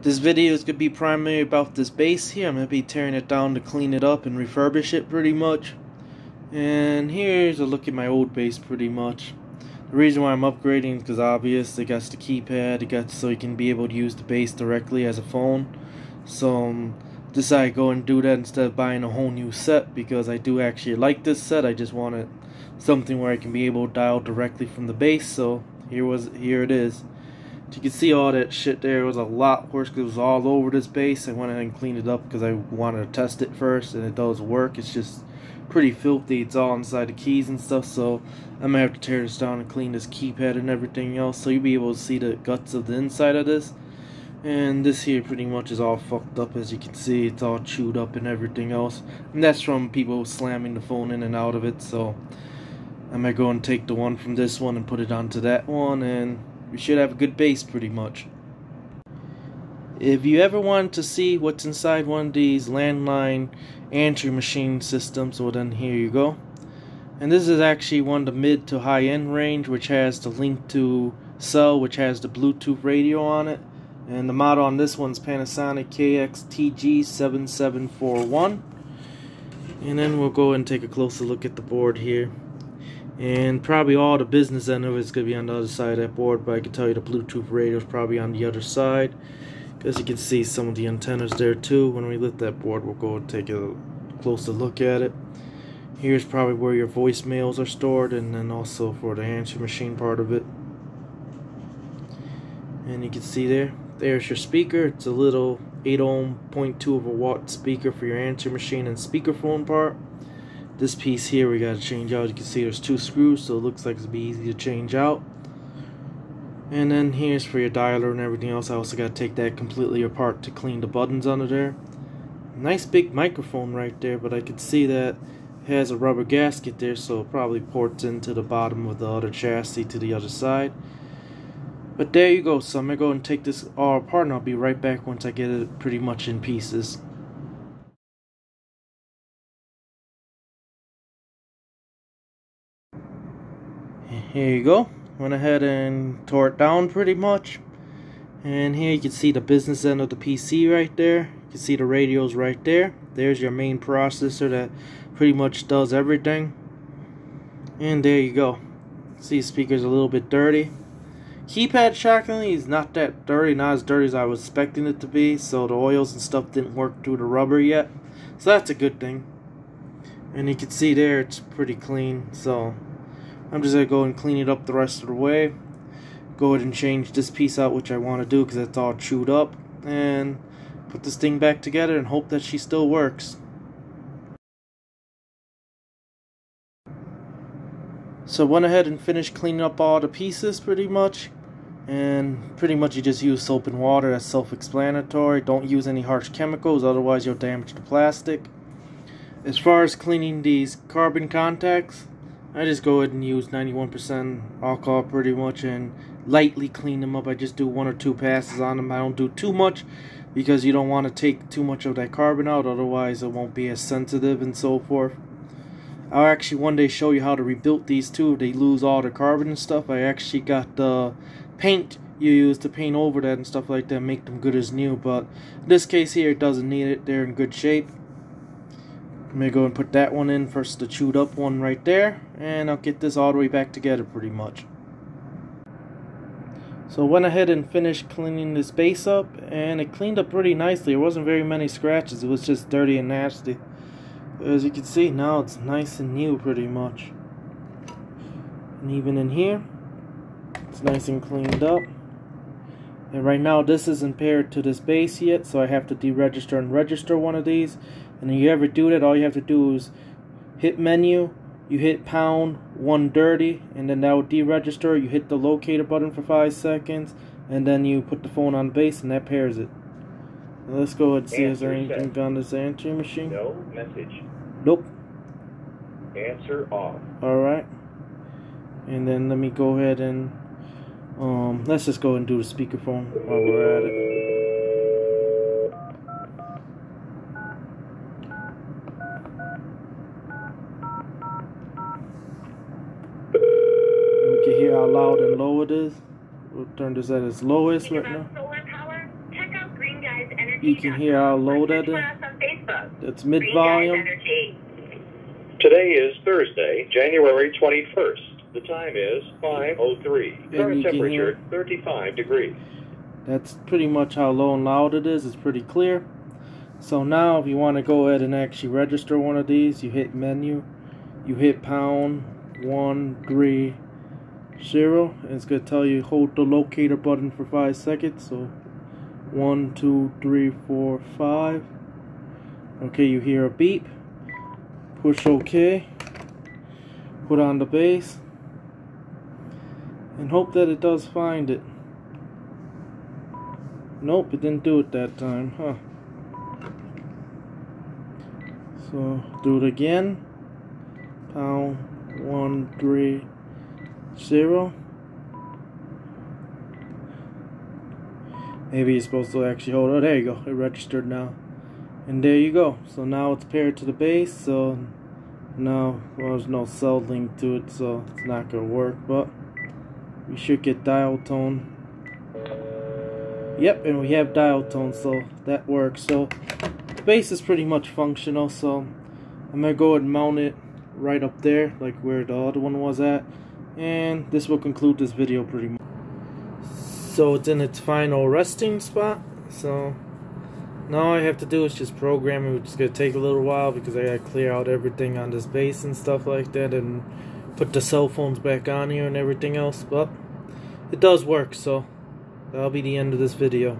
This video is going to be primarily about this base here. I'm going to be tearing it down to clean it up and refurbish it pretty much. And here's a look at my old base pretty much. The reason why I'm upgrading is because obvious, it got the keypad, it got so you can be able to use the base directly as a phone. So um, decided to go and do that instead of buying a whole new set because I do actually like this set. I just wanted something where I can be able to dial directly from the base. So here was here it is. You can see all that shit there. It was a lot worse because it was all over this base. I went ahead and cleaned it up because I wanted to test it first, and it does work. It's just pretty filthy. It's all inside the keys and stuff, so I'm gonna have to tear this down and clean this keypad and everything else, so you'll be able to see the guts of the inside of this. And this here pretty much is all fucked up, as you can see. It's all chewed up and everything else. And that's from people slamming the phone in and out of it, so I'm gonna go and take the one from this one and put it onto that one, and we should have a good base pretty much. If you ever want to see what's inside one of these landline answering machine systems, well then here you go. And this is actually one of the mid to high end range which has the link to cell which has the Bluetooth radio on it. And the model on this one's Panasonic KXTG7741. And then we'll go and take a closer look at the board here and probably all the business end of it is going to be on the other side of that board but I can tell you the Bluetooth radio is probably on the other side. Because you can see some of the antennas there too. When we lift that board we'll go take a closer look at it. Here's probably where your voicemails are stored and then also for the answer machine part of it. And you can see there there's your speaker. It's a little 8 ohm 0.2 of a watt speaker for your answer machine and speakerphone part this piece here we got to change out. You can see there's two screws, so it looks like it's be easy to change out. And then here's for your dialer and everything else. I also got to take that completely apart to clean the buttons under there. Nice big microphone right there, but I can see that has a rubber gasket there, so it probably ports into the bottom of the other chassis to the other side. But there you go, so I'm going to go and take this all apart and I'll be right back once I get it pretty much in pieces. Here you go. Went ahead and tore it down pretty much. And here you can see the business end of the PC right there. You can see the radios right there. There's your main processor that pretty much does everything. And there you go. See speakers a little bit dirty. Keypad shockingly is not that dirty not as dirty as I was expecting it to be so the oils and stuff didn't work through the rubber yet. So that's a good thing. And you can see there it's pretty clean so I'm just going to go and clean it up the rest of the way. Go ahead and change this piece out, which I want to do because it's all chewed up. And put this thing back together and hope that she still works. So went ahead and finished cleaning up all the pieces pretty much. And pretty much you just use soap and water, that's self-explanatory. Don't use any harsh chemicals, otherwise you'll damage the plastic. As far as cleaning these carbon contacts, I just go ahead and use 91% alcohol pretty much and lightly clean them up. I just do one or two passes on them. I don't do too much because you don't want to take too much of that carbon out otherwise it won't be as sensitive and so forth. I'll actually one day show you how to rebuild these too. They lose all the carbon and stuff. I actually got the paint you use to paint over that and stuff like that make them good as new but in this case here it doesn't need it. They're in good shape. I'm going to go and put that one in first, the chewed up one right there, and I'll get this all the way back together pretty much. So I went ahead and finished cleaning this base up, and it cleaned up pretty nicely. There wasn't very many scratches, it was just dirty and nasty. As you can see, now it's nice and new pretty much. And even in here, it's nice and cleaned up. And right now this isn't paired to this base yet, so I have to deregister and register one of these. And if you ever do that, all you have to do is hit menu, you hit pound one dirty, and then that will deregister. You hit the locator button for five seconds, and then you put the phone on base, and that pairs it. Now let's go ahead and see Answer is there anything set. on this answering machine. No message. Nope. Answer off. All right. And then let me go ahead and um, let's just go and do the speakerphone while we're at it. Hear how loud and low it is. We'll turn this at its lowest right now. Power, check out Green You can hear how low that is. It's mid volume. Today is Thursday, January 21st. The time is 5.03. Current you can temperature, hear- 35 degrees. That's pretty much how low and loud it is. It's pretty clear. So now if you want to go ahead and actually register one of these, you hit menu, you hit pound one three zero, and it's gonna tell you hold the locator button for five seconds. So one, two, three, four, five. Okay, you hear a beep. Push OK. Put on the base. And hope that it does find it. Nope, it didn't do it that time, huh? So, do it again. Pound one three zero. Maybe you're supposed to actually hold it. There you go. It registered now. And there you go. So now it's paired to the base. So now well, there's no cell link to it, so it's not gonna work. But we should get dial tone. Yep, and we have dial tone, so that works. So the base is pretty much functional. So I'm gonna go and mount it right up there, like where the other one was at. And this will conclude this video pretty much. So it's in its final resting spot. So now all I have to do is just program it, which is gonna take a little while because I gotta clear out everything on this base and stuff like that and put the cell phones back on here and everything else. But it does work, so that'll be the end of this video.